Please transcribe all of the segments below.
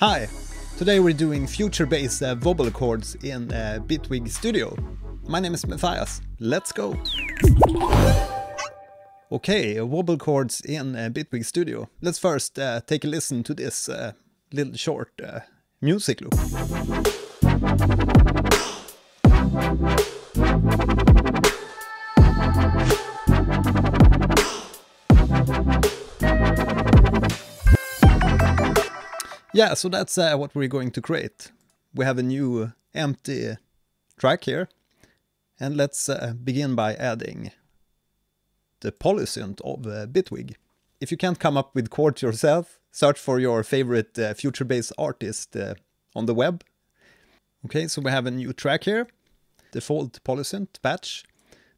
Hi! Today we're doing future bass uh, wobble chords in uh, Bitwig Studio. My name is Mattias. Let's go! Okay, wobble chords in uh, Bitwig Studio. Let's first uh, take a listen to this uh, little short uh, music loop. Yeah, so that's uh, what we're going to create. We have a new empty track here. And let's uh, begin by adding the polysynth of uh, Bitwig. If you can't come up with chords yourself, search for your favorite uh, future bass artist uh, on the web. Okay, so we have a new track here, default polysynth patch.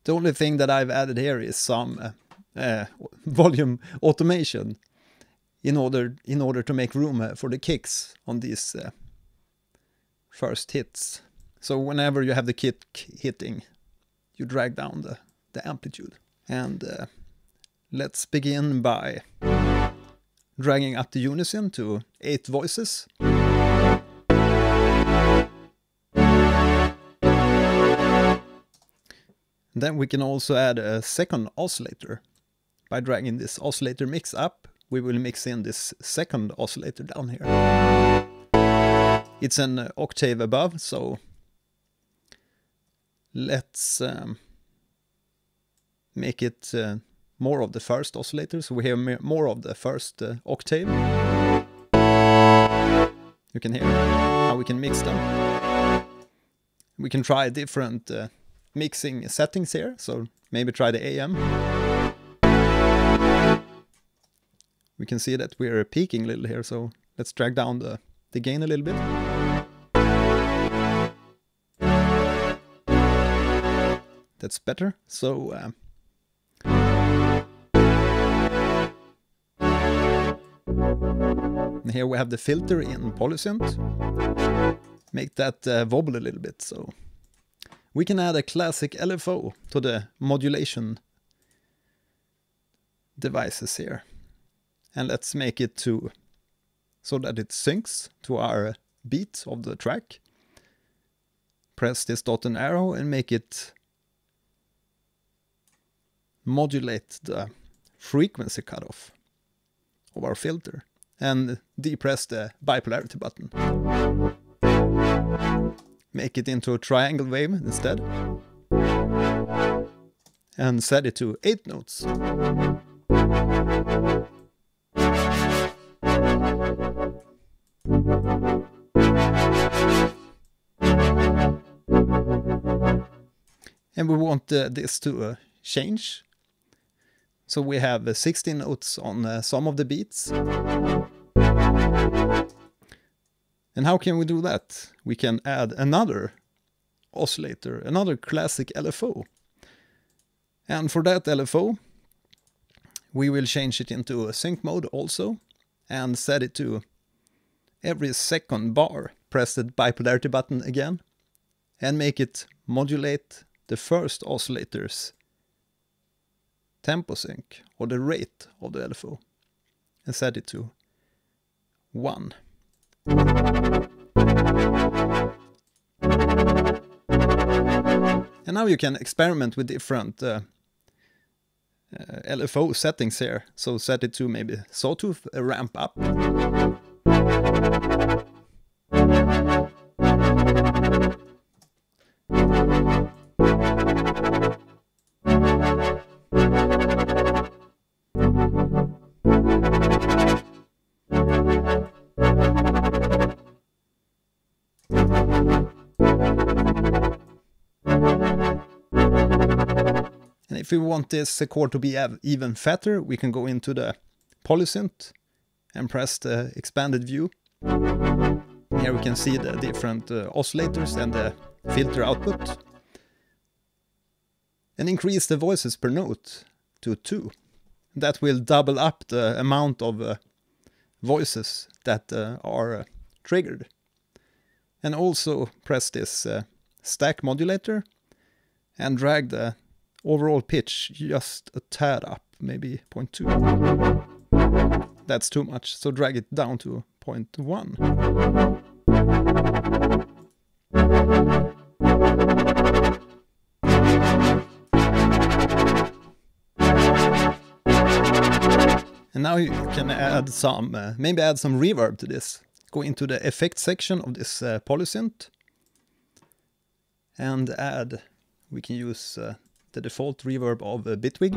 The only thing that I've added here is some uh, uh, volume automation in order in order to make room uh, for the kicks on these uh, first hits. So whenever you have the kick hitting, you drag down the, the amplitude. And uh, let's begin by dragging up the unison to eight voices. Then we can also add a second oscillator by dragging this oscillator mix up we will mix in this second oscillator down here. It's an octave above, so let's um, make it uh, more of the first oscillator, so we hear more of the first uh, octave. You can hear how we can mix them. We can try different uh, mixing settings here, so maybe try the AM. We can see that we're peaking a little here, so let's drag down the, the gain a little bit. That's better. So uh, here we have the filter in polysynth. Make that uh, wobble a little bit. So we can add a classic LFO to the modulation devices here and let's make it to so that it syncs to our beat of the track. Press this dot and arrow and make it modulate the frequency cutoff of our filter and depress the bipolarity button. Make it into a triangle wave instead and set it to 8 notes. And we want uh, this to uh, change. So we have uh, 16 notes on uh, some of the beats. And how can we do that? We can add another oscillator, another classic LFO. And for that LFO, we will change it into a sync mode also and set it to every second bar. Press the bipolarity button again and make it modulate the first oscillator's tempo sync or the rate of the LFO and set it to 1. And now you can experiment with different uh, uh, LFO settings here. So set it to maybe sawtooth, uh, ramp up. If we want this chord to be even fatter, we can go into the polysynth and press the expanded view. Here we can see the different uh, oscillators and the filter output. And increase the voices per note to 2. That will double up the amount of uh, voices that uh, are uh, triggered. And also press this uh, stack modulator and drag the overall pitch just a tad up, maybe 0.2. That's too much, so drag it down to 0.1. And now you can add some, uh, maybe add some reverb to this. Go into the effect section of this uh, polysynth and add, we can use uh, the default reverb of Bitwig,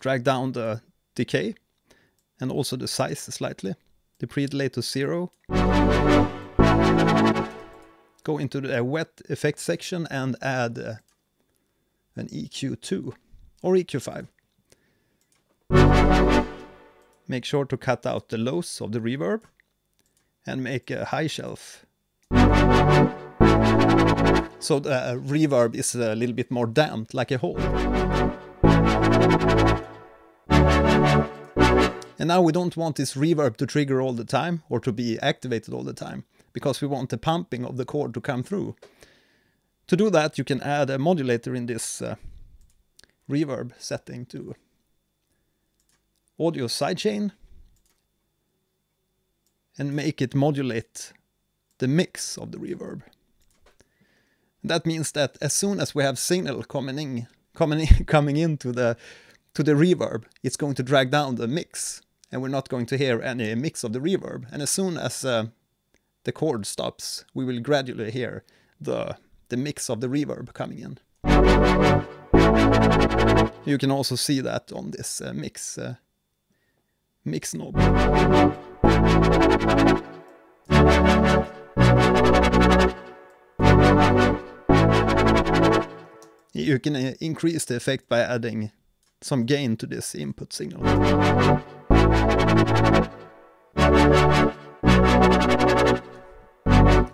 drag down the decay and also the size slightly, the pre-delay to zero. Go into the wet effect section and add uh, an EQ2 or EQ5. Make sure to cut out the lows of the reverb and make a high shelf. So the uh, reverb is a little bit more damped, like a hole. And now we don't want this reverb to trigger all the time or to be activated all the time because we want the pumping of the chord to come through. To do that you can add a modulator in this uh, reverb setting to audio sidechain and make it modulate the mix of the reverb. That means that as soon as we have signal coming in, coming in, coming into the to the reverb, it's going to drag down the mix, and we're not going to hear any mix of the reverb. And as soon as uh, the chord stops, we will gradually hear the the mix of the reverb coming in. You can also see that on this uh, mix uh, mix knob. You can uh, increase the effect by adding some gain to this input signal.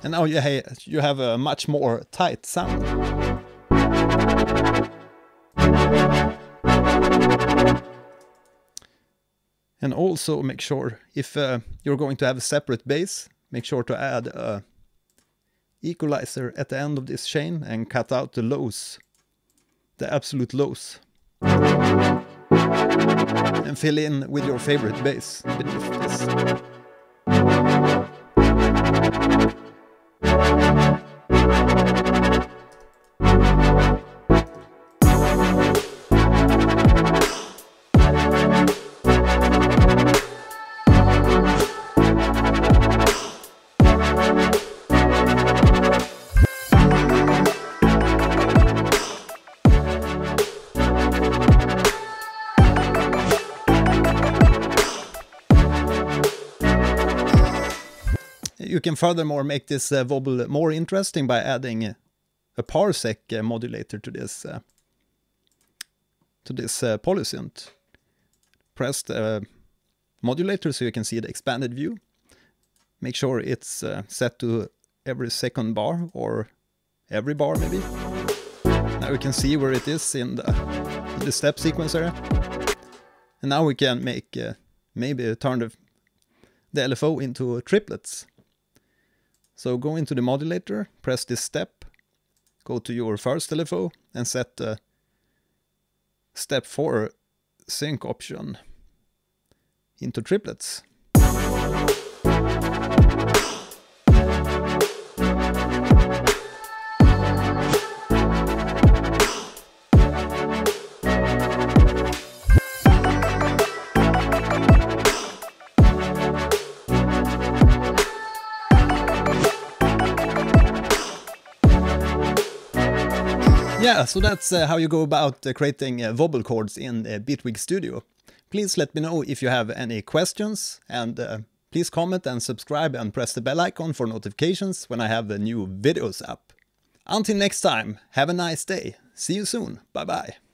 And now you, ha you have a much more tight sound. And also make sure, if uh, you're going to have a separate bass, make sure to add a equalizer at the end of this chain and cut out the lows, the absolute lows. And fill in with your favorite bass this. You can furthermore make this uh, wobble more interesting by adding a ParSeq uh, modulator to this uh, to this uh, polysynth. Press the modulator so you can see the expanded view. Make sure it's uh, set to every second bar or every bar maybe. Now we can see where it is in the, the step sequencer. And now we can make uh, maybe turn the, the LFO into triplets. So go into the modulator, press this step, go to your first LFO and set the step 4 sync option into triplets. Yeah, so that's uh, how you go about uh, creating uh, chords in uh, Bitwig Studio. Please let me know if you have any questions and uh, please comment and subscribe and press the bell icon for notifications when I have the new videos up. Until next time, have a nice day. See you soon. Bye bye.